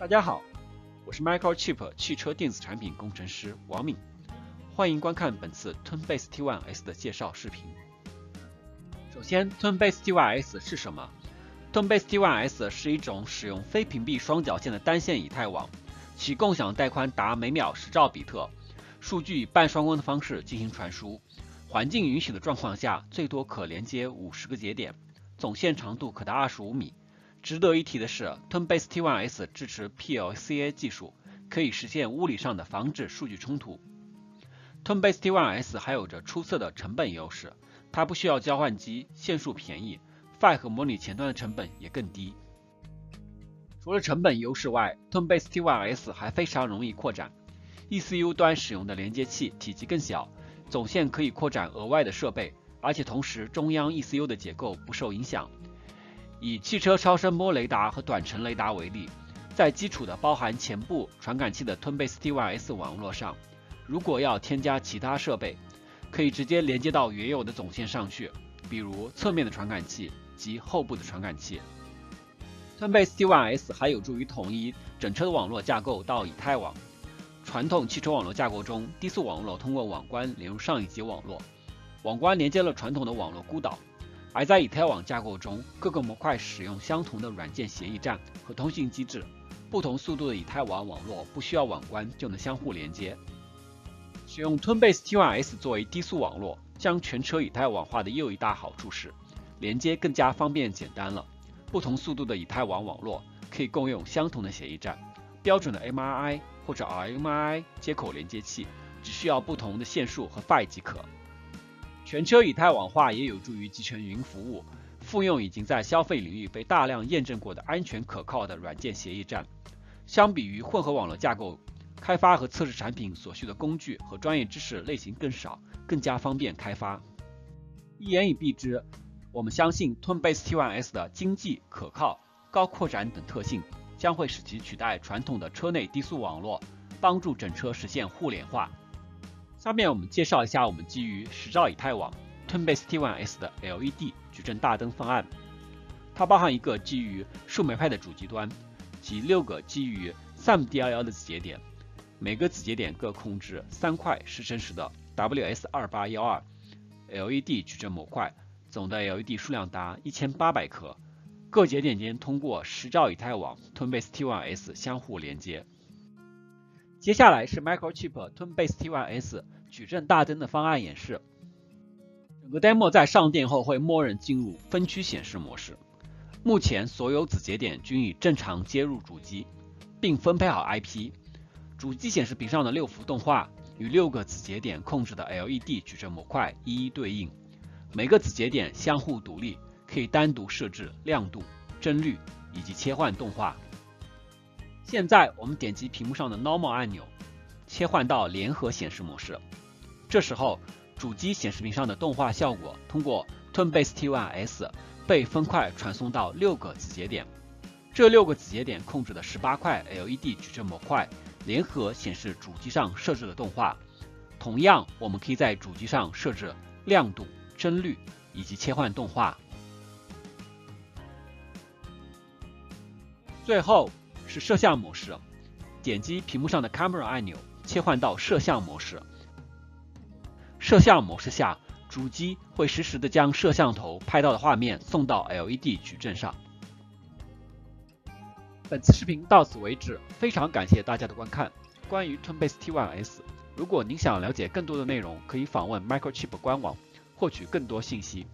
大家好，我是 Microchip 汽车电子产品工程师王敏，欢迎观看本次 TwinBase T1S 的介绍视频。首先，TwinBase T1S 是什么？TwinBase T1S 是一种使用非屏蔽双绞线的单线以太网，其共享带宽达每秒十兆比特，数据以半双光的方式进行传输，环境允许的状况下，最多可连接五十个节点，总线长度可达二十五米。值得一提的是，Tunbase T1S 支持 PLCA 技术，可以实现物理上的防止数据冲突。Tunbase T1S 还有着出色的成本优势，它不需要交换机，线数便宜，FI 和模拟前端的成本也更低。除了成本优势外，Tunbase T1S 还非常容易扩展。ECU 端使用的连接器体积更小，总线可以扩展额外的设备，而且同时中央 ECU 的结构不受影响。以汽车超声波雷达和短程雷达为例，在基础的包含前部传感器的 Tunbase T1S 网络上，如果要添加其他设备，可以直接连接到原有的总线上去，比如侧面的传感器及后部的传感器。Tunbase T1S 还有助于统一整车的网络架构到以太网。传统汽车网络架构中，低速网络通过网关连入上一级网络，网关连接了传统的网络孤岛。而在以太网架构中，各个模块使用相同的软件协议站和通信机制，不同速度的以太网网络不需要网关就能相互连接。使用 Twinbase T1S 作为低速网络，将全车以太网化的又一大好处是，连接更加方便简单了。不同速度的以太网网络可以共用相同的协议站，标准的 MRI 或者 RMI 接口连接器，只需要不同的线数和 PHY 即可。全车以太网化也有助于集成云服务，复用已经在消费领域被大量验证过的安全可靠的软件协议站。相比于混合网络架构，开发和测试产品所需的工具和专业知识类型更少，更加方便开发。一言以蔽之，我们相信 TwinBase T1S 的经济、可靠、高扩展等特性将会使其取代传统的车内低速网络，帮助整车实现互联化。下面我们介绍一下我们基于十兆以太网 Tunbase T1S 的 LED 矩阵大灯方案。它包含一个基于数媒派的主机端及六个基于 SAM D11 的子节点，每个子节点各控制三块十乘十的 WS2812 LED 矩阵模块，总的 LED 数量达一千八百颗。各节点间通过十兆以太网 Tunbase T1S 相互连接。接下来是 Microchip TwinBase T1S 矩阵大灯的方案演示。整个 demo 在上电后会默认进入分区显示模式。目前所有子节点均已正常接入主机，并分配好 IP。主机显示屏上的六幅动画与六个子节点控制的 LED 矩阵模块一一对应，每个子节点相互独立，可以单独设置亮度、帧率以及切换动画。现在我们点击屏幕上的 Normal 按钮，切换到联合显示模式。这时候，主机显示屏上的动画效果通过 Tunbase T1S 被分块传送到六个子节点。这六个子节点控制的十八块 LED 矩阵模块联合显示主机上设置的动画。同样，我们可以在主机上设置亮度、帧率以及切换动画。最后。是摄像模式，点击屏幕上的 Camera 按钮，切换到摄像模式。摄像模式下，主机会实时的将摄像头拍到的画面送到 LED 矩阵上。本次视频到此为止，非常感谢大家的观看。关于 Tunbase T1S，如果您想了解更多的内容，可以访问 Microchip 官网，获取更多信息。